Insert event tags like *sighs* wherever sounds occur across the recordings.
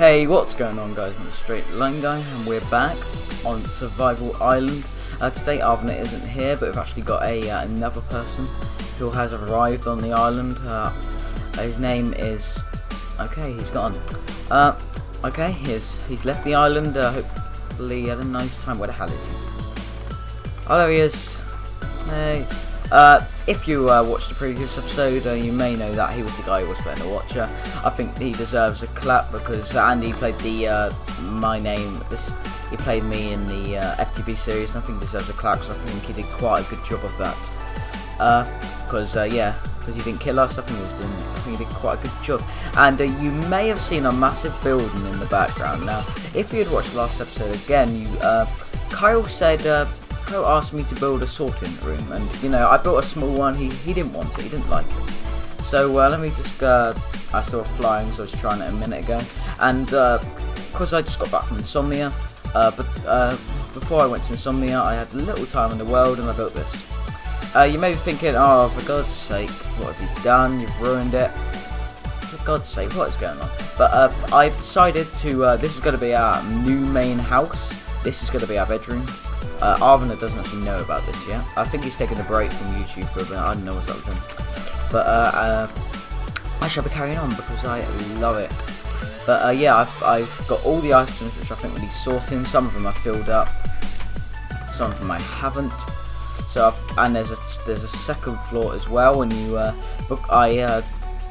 Hey, what's going on guys? I'm the Straight Line Guy and we're back on Survival Island. Uh, today Arvina isn't here, but we've actually got a uh, another person who has arrived on the island. Uh, his name is... Okay, he's gone. Uh, okay, he's, he's left the island. Uh, hopefully he had a nice time. Where the hell is he? Oh, there he is. Hey. Uh, if you uh, watched the previous episode, uh, you may know that he was the guy who was playing the Watcher. I think he deserves a clap because Andy played the uh, my name. This he played me in the uh, FTB series, and I think deserves a clap. So I think he did quite a good job of that. Because yeah, because he didn't kill us. I think he was doing. I think he did quite a good job. And you may have seen a massive building in the background. Now, if you had watched last episode again, you Kyle said Coco asked me to build a sorting room, and you know, I built a small one. He he didn't want it. He didn't like it. So uh, let me just. Uh, I saw flying, so I was trying it a minute ago, and because uh, I just got back from insomnia, uh, but uh, before I went to insomnia, I had little time in the world, and I built this. You may be thinking, oh, for God's sake, what have you done? You've ruined it. For God's sake, what is going on? But I've decided to. this is going to be our new main house. This is going to be our bedroom. Uh, Arvina doesn't actually know about this yet. I think he's taking a break from YouTube for a bit. I don't know what's up with him. But uh, uh, I shall be carrying on because I love it. But uh, yeah, I've, I've got all the items which I think we need sorting. Some of them are filled up. Some of them I haven't. So I've, and there's a there's a second floor as well. When you uh, book, I uh,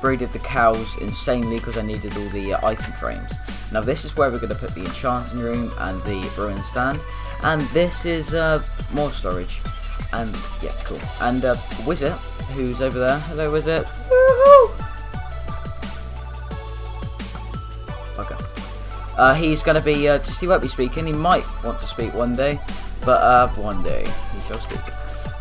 breeded the cows insanely because I needed all the uh, item frames. Now this is where we're going to put the enchanting room and the brewing stand and this is uh, more storage. And yeah cool. And uh, Wizard who's over there. Hello Wizard. Uh, he's gonna be uh, just he won't be speaking. He might want to speak one day but uh, one day. He shall speak.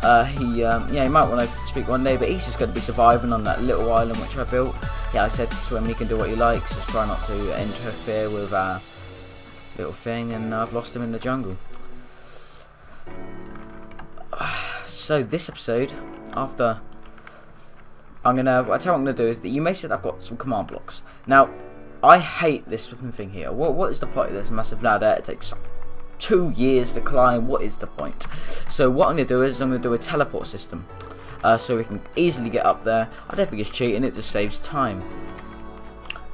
Uh, he um, yeah he might want to speak one day but he's just going to be surviving on that little island which I built. Yeah I said to him he can do what he likes just try not to interfere with our little thing and I've lost him in the jungle so this episode, after I'm gonna, I tell you what I'm gonna do is that you may say I've got some command blocks. Now, I hate this thing here. What what is the point of this massive ladder? It takes two years to climb. What is the point? So what I'm gonna do is I'm gonna do a teleport system, uh, so we can easily get up there. I don't think it's cheating. It just saves time.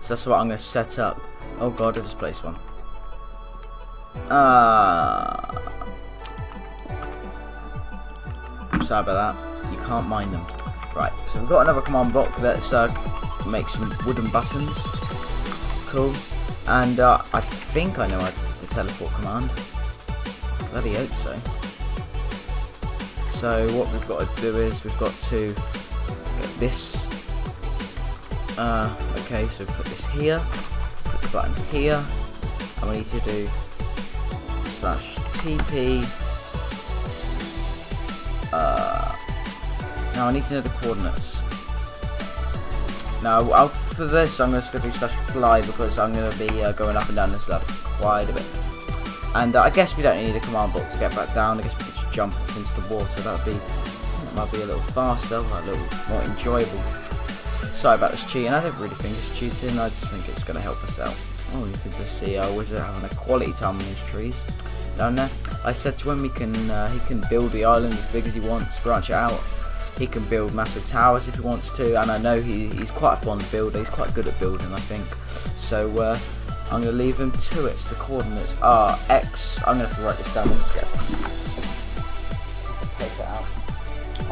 So that's what I'm gonna set up. Oh god, I just placed one. Ah. Uh, sorry about that. You can't mine them. Right, so we've got another command block. Let's uh, make some wooden buttons. Cool. And uh, I think I know how to the teleport command. Bloody hope so. So what we've got to do is we've got to get this. Uh, okay, so put this here. Put the button here. And we need to do slash TP now I need to know the coordinates. Now I'll, for this I'm going to do slash fly because I'm going to be uh, going up and down this ladder quite a bit. And uh, I guess we don't need a command book to get back down. I guess we can just jump into the water. That'd be that might be a little faster, a little more enjoyable. Sorry about this cheating. I don't really think it's cheating. I just think it's going to help us out. Oh, you can just see our wizard having a quality time on these trees down there. I said to him he can uh, he can build the island as big as he wants, branch it out. He can build massive towers if he wants to, and I know he, he's quite a fond builder. He's quite good at building, I think. So uh, I'm going to leave him to it. So the coordinates are x. I'm going to have to write this down. Let's get paper out.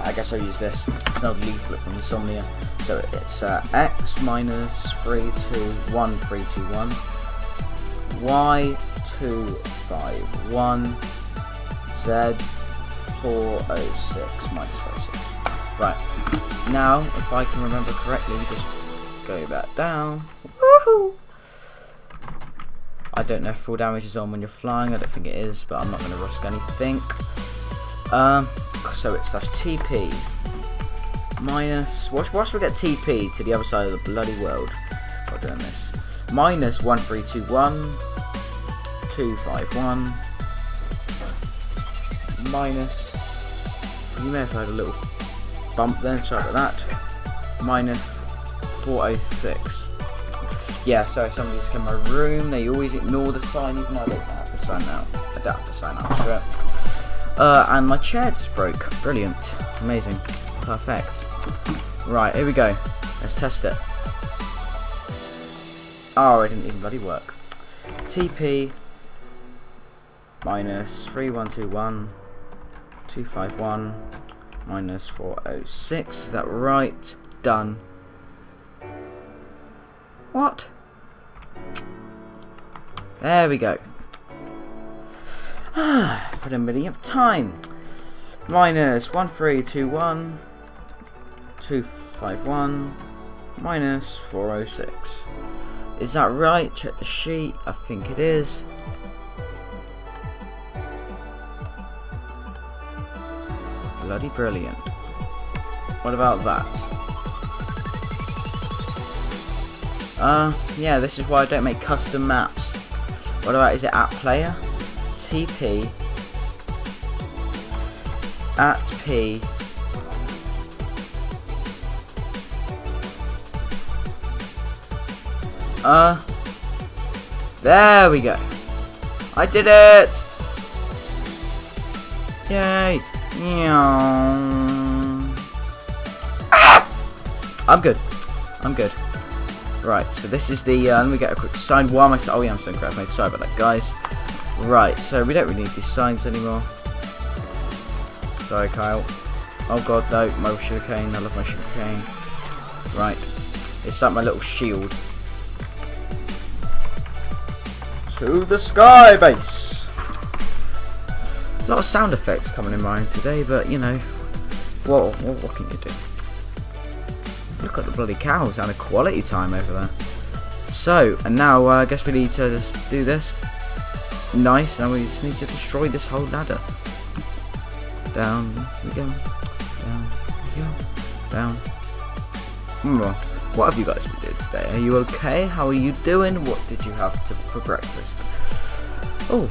I guess I'll use this. It's an old leaflet from Insomnia. So it's uh, x minus 3, 2, 1, 3, 2, 1. y two five one Z four oh six minus five six. Right. Now, if I can remember correctly, just go back down. Woohoo! I don't know if full damage is on when you're flying, I don't think it is, but I'm not gonna risk anything. Um so it's slash TP minus watch watch we get TP to the other side of the bloody world by doing this. Minus one three two one 251 minus you may have had a little bump there, sorry about that minus 406 yeah, sorry, somebody just came in my room. They always ignore the sign, even though I don't have the sign now. Have the sign out. Screw it. Uh, and my chair just broke. Brilliant. Amazing. Perfect. Right, here we go. Let's test it. Oh, it didn't even bloody work. TP minus 3121 251 minus 406. Is that right? Done. What? There we go. *sighs* For the of time. Minus 1321 251 minus 406. Is that right? Check the sheet. I think it is. Bloody brilliant. What about that? Uh, yeah, this is why I don't make custom maps. What about, is it at player? TP at P Uh, there we go. I did it! Yay! I'm good. I'm good. Right, so this is the, uh, let me get a quick sign. Why am I, oh yeah, I'm saying crap, mate. Sorry about that, guys. Right, so we don't really need these signs anymore. Sorry, Kyle. Oh god, no, my sugarcane. I love my sugarcane. Right, it's like my little shield to the sky base. A lot of sound effects coming in mind today, but you know, what, what, can you do? Look at the bloody cows and a quality time over there. So, and now uh, I guess we need to just do this. Nice, now we just need to destroy this whole ladder. Down we go, down we go, down. Hmm. What have you guys been doing today? Are you okay? How are you doing? What did you have to, for breakfast? Oh,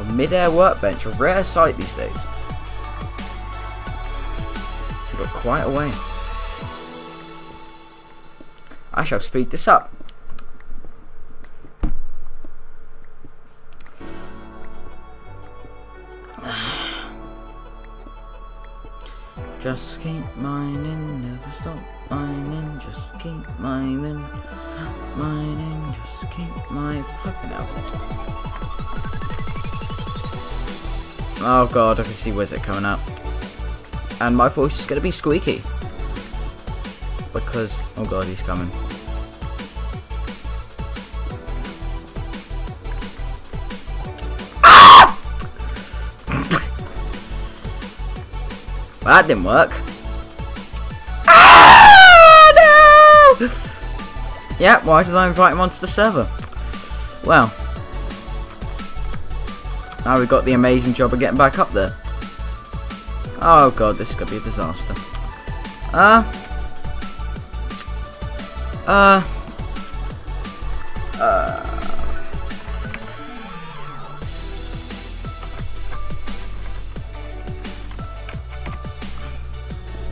a mid-air workbench, a rare sight these days. You got quite a way. I shall speed this up. *sighs* Just keep mining, never stop mining, just keep mining, *gasps* mining, just keep my flipping out. Oh god, I can see Wizard coming up. And my voice is going to be squeaky. Because, oh god, he's coming. *coughs* that didn't work. Ah, no! yeah, why did I invite him onto the server? Well, now we've got the amazing job of getting back up there. Oh god, this is going to be a disaster. Uh, uh, uh,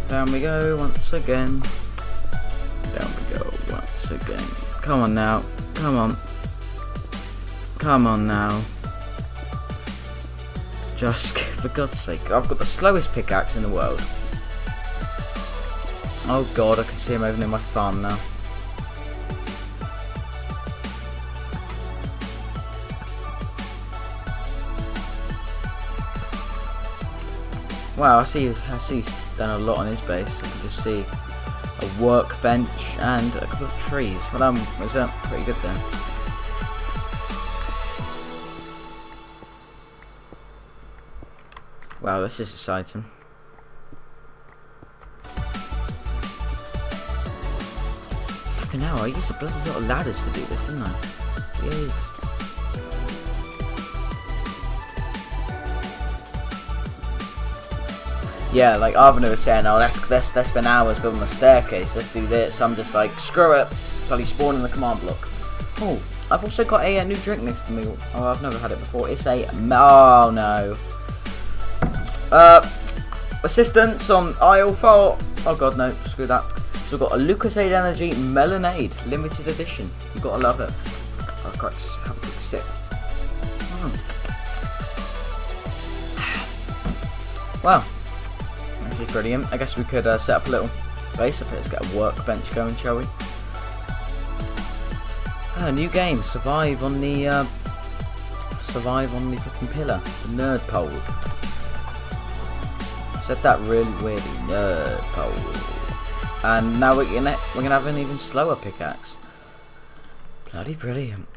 Down we go once again. Down we go once again. Come on now. Come on. Come on now. Just, for God's sake, I've got the slowest pickaxe in the world. Oh god, I can see him over near my farm now. Wow, I see. I see he's done a lot on his base. I can just see a workbench and a couple of trees. Well, um, was that pretty good then? Wow, this is exciting. Flipping now, I used a bloody lot of ladders to do this, didn't I? Jesus. yeah, like Arvin was saying, oh, let's, let's, let's spend hours building a staircase, let's do this. I'm just like, screw it, bloody spawn in the command block. Oh, I've also got a, a, new drink next to me. Oh, I've never had it before. It's a, oh no. Uh, assistance on aisle 4. Oh god, no, screw that. So we've got a Lucozade Energy Melonade limited edition. You've got to love it. I've got to have a quick sip. Mm. *sighs* Wow, this is brilliant. I guess we could uh, set up a little base up. Let's get a workbench going, shall we? Ah, new game. Survive on the uh, survive on the fucking pillar. The nerd pole. Said that really weirdly. Nerd pole. And now we're gonna we're gonna have an even slower pickaxe. Bloody brilliant.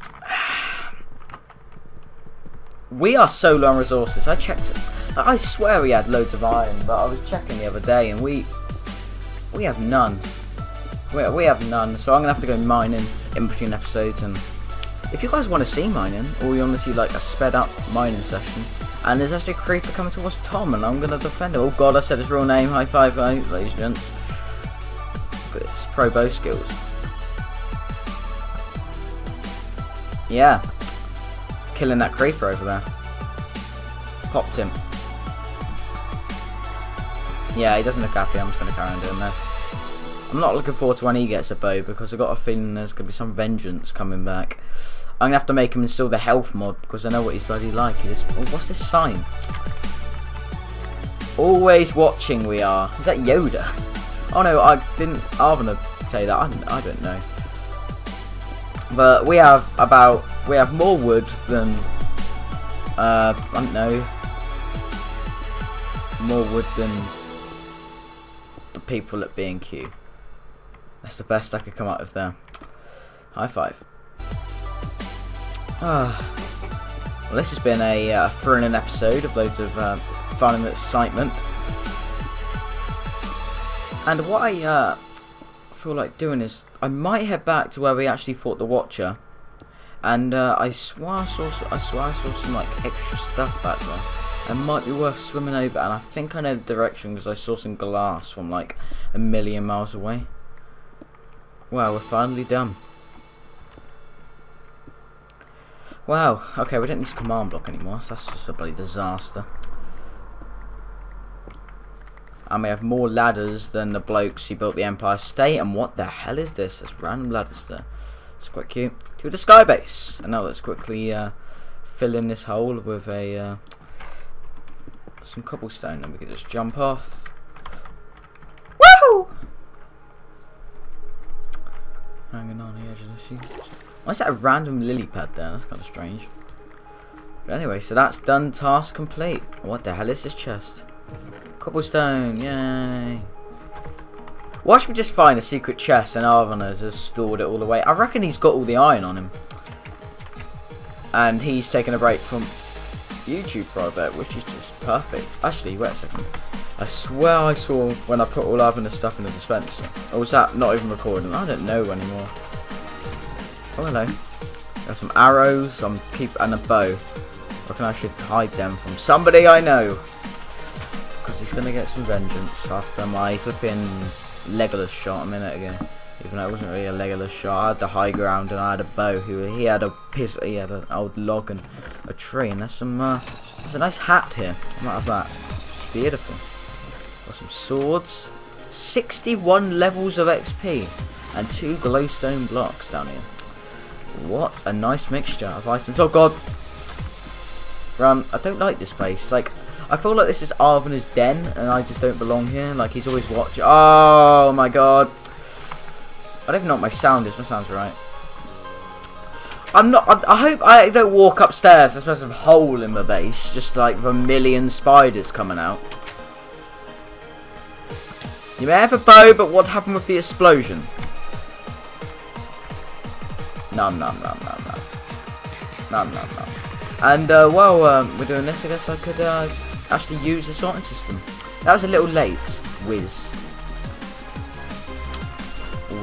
We are so low on resources. I checked. I swear we had loads of iron, but I was checking the other day and we we have none. We, we have none, so I'm gonna have to go mining in between episodes. And if you guys want to see mining, or you want to see like a sped up mining session, and there's actually a creeper coming towards Tom, and I'm gonna defend him. Oh God, I said his real name. High five, ladies and gents. But it's pro bow skills. Yeah, killing that creeper over there. Popped him. Yeah, he doesn't look happy. I'm just going to carry on doing this. I'm not looking forward to when he gets a bow because I've got a feeling there's going to be some vengeance coming back. I'm to have to make him install the health mod because I know what he's bloody like. He's, oh, what's this sign? Always watching we are. Is that Yoda? *laughs* Oh no, I didn't Arvana say that. I, I don't know. But we have about we have more wood than uh I don't know more wood than the people at B&Q. That's the best I could come up with there. High five. Ah. Well, this has been a uh, thrilling episode of loads of uh, fun and excitement. And what I uh, feel like doing is I might head back to where we actually fought the Watcher. And uh, I swear I saw, I swear I saw some like extra stuff back there. It might be worth swimming over, and I think I know the direction because I saw some glass from like a million miles away. Wow, we're finally done. Wow, okay, we don't need this command block anymore, so that's just a bloody disaster. And we have more ladders than the blokes who built the Empire State, and what the hell is this? There's random ladders there. It's quite cute. To the sky base. And now let's quickly uh, fill in this hole with a uh, some cobblestone, and we can just jump off. Woohoo! Hanging on the edge of the sheet. Why is that a random lily pad there? That's kind of strange. But anyway, so that's done. Task complete. What the hell is this chest? Cobblestone, yay. Why should we just find a secret chest and Arvon has stored it all away. I reckon he's got all the iron on him. And he's taken a break from YouTube for a bit, which is just perfect. Actually, wait a second. I swear I saw when I put all Arvon's stuff in the dispenser. Or was that not even recording? I don't know anymore. Oh, hello. Got some arrows, some keep, and a bow. I reckon I should hide them from somebody I know. Because he's to get some vengeance after my flipping Legolas shot a minute ago. Even though it wasn't really a Legolas shot. I had the high ground and I had a bow. He, he had a piss. He had an old log and a tree. And there's some. Uh, there's a nice hat here. I might have that. It's beautiful. Got some swords. 61 levels of XP and two glowstone blocks down here. What a nice mixture of items. Oh god. Run. I don't like this place. Like, I feel like this is Arvener's den, and I just don't belong here. Like, he's always watching. Oh, my God. I don't even know what my sound is. My sound's right. I'm not. I, I, hope I don't walk upstairs. There's a massive hole in my base, just like a million spiders coming out. You may have a bow, but what happened with the explosion? Nom nom nom nom nom. Nom nom nom. And uh, while um, we're doing this, I guess I could uh, actually use the sorting system. That was a little late, Whiz.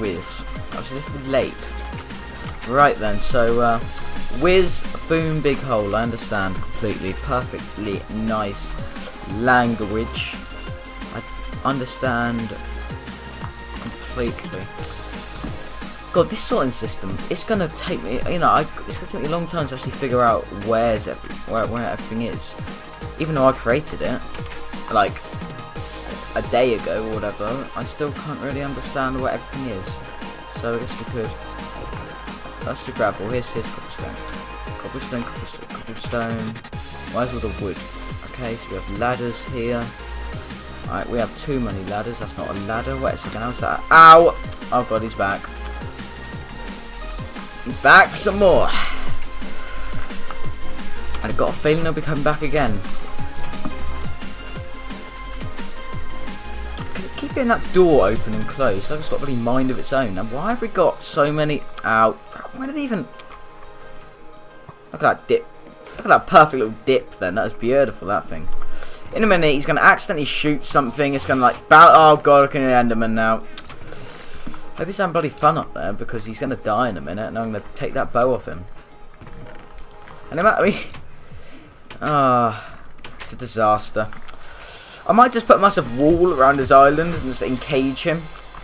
Whiz. That was a little late. Right then, so uh, Whiz, boom, big hole. I understand completely. Perfectly nice language. I understand completely. God, this sorting system, it's gonna take me, you know, I, it's gonna take me a long time to actually figure out where's every, where, where everything is even though I created it, like, a day ago or whatever, I still can't really understand where everything is. So I guess we could. Let's do gravel. Here's his cobblestone. Cobblestone, cobblestone, cobblestone. Where's all the wood? Okay, so we have ladders here. Alright, we have too many ladders. That's not a ladder. Wait a second, how's that? Ow! Oh god, he's back. Back for some more. And I've got a feeling he'll be coming back again. Keep getting that door open and closed. Like it's got really mind of its own. And why have we got so many out? Where did they even... Look at that dip. Look at that perfect little dip then. That is beautiful, that thing. In a minute, he's going to accidentally shoot something. It's going to like... Oh, God, at the Enderman now. Hope he's having bloody fun up there because he's going to die in a minute. And I'm going to take that bow off him. And matter... Mean, *laughs* Ah, oh, it's a disaster. I might just put a massive wall around his island and just encage him.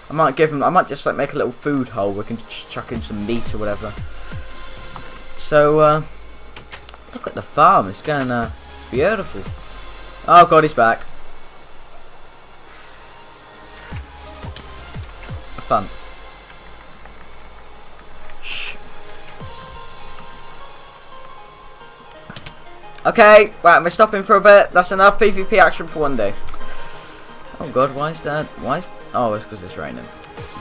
I might give him. I might just like make a little food hole. We can chuck in some meat or whatever. So uh, look at the farm. It's going. Uh, it's beautiful. Oh god, he's back. Fun. Okay, right, we're stopping for a bit. That's enough PvP action for one day. Oh god, why is that? Why is... Oh, it's because it's raining.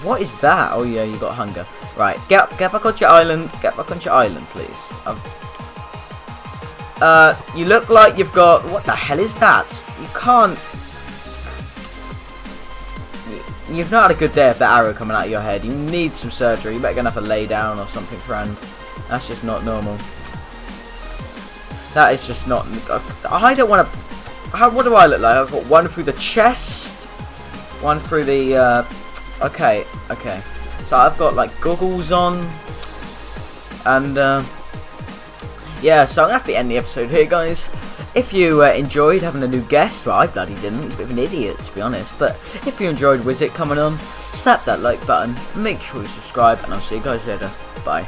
What is that? Oh yeah, you got hunger. Right, get get back on your island. Get back on your island, please. I've... Uh, you look like you've got... What the hell is that? You can't... You've not had a good day of that arrow coming out of your head. You need some surgery. You better get have a lay down or something, friend. That's just not normal. That is just not... I don't want to... How? What do I look like? I've got one through the chest. One through the... Uh, okay, okay. So I've got like goggles on. And... Uh, yeah, so I'm going to have to end the episode here, guys. If you uh, enjoyed having a new guest, well, I bloody didn't. He's a bit of an idiot, to be honest. But if you enjoyed Wizard coming on, slap that like button, make sure you subscribe, and I'll see you guys later. Bye.